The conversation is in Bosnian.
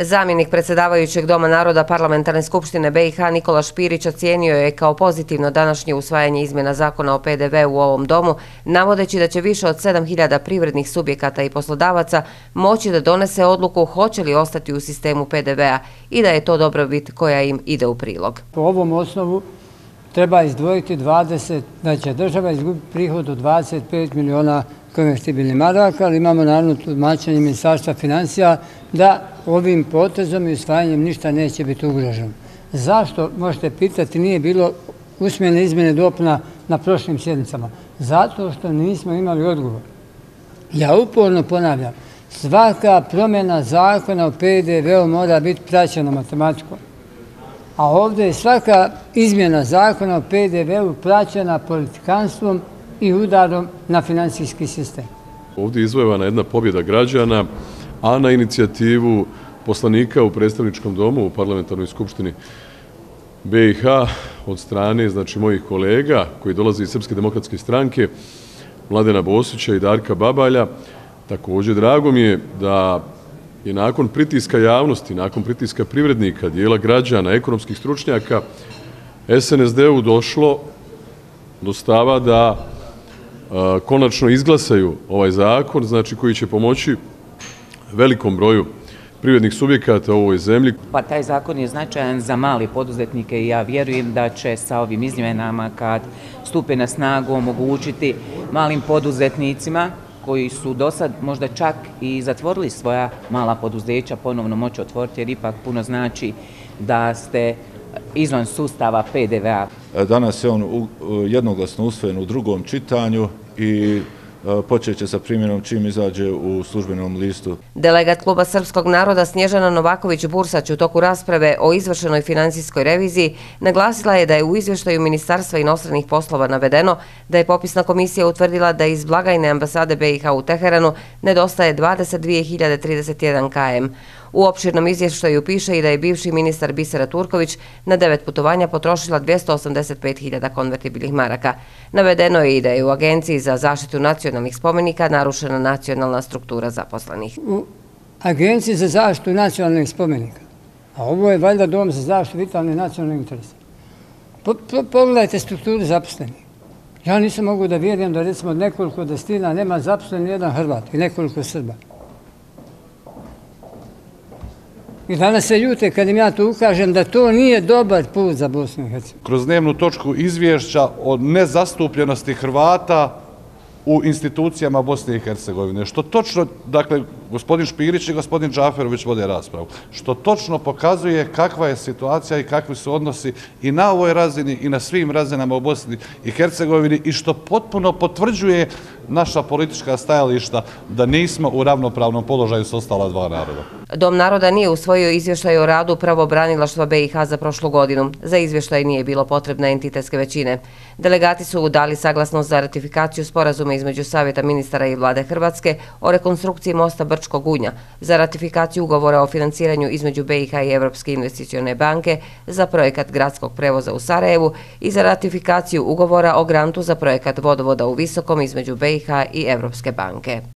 Zamjenik predsjedavajućeg Doma naroda Parlamentarne skupštine BiH Nikola Špirić ocijenio je kao pozitivno današnje usvajanje izmjena zakona o PDV u ovom domu, navodeći da će više od 7000 privrednih subjekata i poslodavaca moći da donese odluku hoće li ostati u sistemu PDV-a i da je to dobrobit koja im ide u prilog. Po ovom osnovu treba izdvojiti 20, da će država izgubiti prihod od 25 miliona konvertibilnih maraka, ali imamo naravno tumačenje ministarstva financija da ovim potezom i usvajanjem ništa neće biti ugroženo. Zašto, možete pitati, nije bilo usmjene izmjene dopuna na prošlim sjednicama? Zato što nismo imali odgovor. Ja uporno ponavljam, svaka promjena zakona o PDV-u mora biti praćena matematikom. A ovdje je svaka izmjena zakona o PDV-u praćena politikanstvom i udarom na financijski sistem. Ovdje je izvojevana jedna pobjeda građana, a na inicijativu poslanika u predstavničkom domu u parlamentarnoj skupštini BiH od strane znači mojih kolega koji dolaze iz Srpske demokratske stranke, Mladena Bosića i Darka Babalja. Također drago mi je da je nakon pritiska javnosti, nakon pritiska privrednika, dijela građana, ekonomskih stručnjaka, SNSD-u došlo do stava da konačno izglasaju ovaj zakon, znači koji će pomoći velikom broju privrednih subjekata u ovoj zemlji. Pa taj zakon je značajan za mali poduzetnike i ja vjerujem da će sa ovim izmjenama kad stupe na snagu omogućiti malim poduzetnicima koji su do sad možda čak i zatvorili svoja mala poduzeća ponovno moći otvoriti jer ipak puno znači da ste izvan sustava PDV-a. Danas je on jednoglasno usvojen u drugom čitanju i počet će sa primjenom čim izađe u službenom listu. Delegat Kluba Srpskog naroda Snježana Novaković-Bursać u toku rasprave o izvršenoj financijskoj reviziji naglasila je da je u izvještaju Ministarstva inostranih poslova navedeno da je popisna komisija utvrdila da iz blagajne ambasade BiH u Teheranu nedostaje 22.031 km. U opširnom izvještaju piše i da je bivši ministar Bisera Turković na devet putovanja potrošila 285.000 konvertibilnih maraka. Navedeno je i da je u Agenciji za zaštitu nacionalnih spomenika narušena nacionalna struktura zaposlenih. U Agenciji za zaštitu nacionalnih spomenika, a ovo je valjda dom za zaštitu vitalne nacionalne interese, pogledajte strukturu zaposlenih. Ja nisam mogu da vjerujem da recimo od nekoliko destina nema zaposlen jedan Hrvat i nekoliko Srba. I danas se ljute kad im ja to ukažem da to nije dobar put za Bosnu i Hercegovini. Kroz dnevnu točku izvješća o nezastupljenosti Hrvata u institucijama Bosne i Hercegovine. Što točno, dakle, gospodin Špirić i gospodin Džaferović vode raspravu, što točno pokazuje kakva je situacija i kakvi su odnosi i na ovoj razini i na svim razinama u Bosni i Hercegovini i što potpuno potvrđuje naša politička stajališta da nismo u ravnopravnom položaju s ostala dva naroda. Dom naroda nije usvojio izvještaj o radu pravobranilaštva BiH za prošlu godinu. Za izvještaj nije bilo potrebne entitetske većine. Delegati su udali saglasnost za ratifikaciju sporazuma između Savjeta ministara i vlade Hrvatske o rekonstrukciji mosta Brčko-Gunja za ratifikaciju ugovora o financiranju između BiH i Evropske investicione banke za projekat gradskog prevoza u Sarajevu i za ratifikaciju ugovora o grantu za projekat vodovoda u Visokom između BiH i Evropske banke.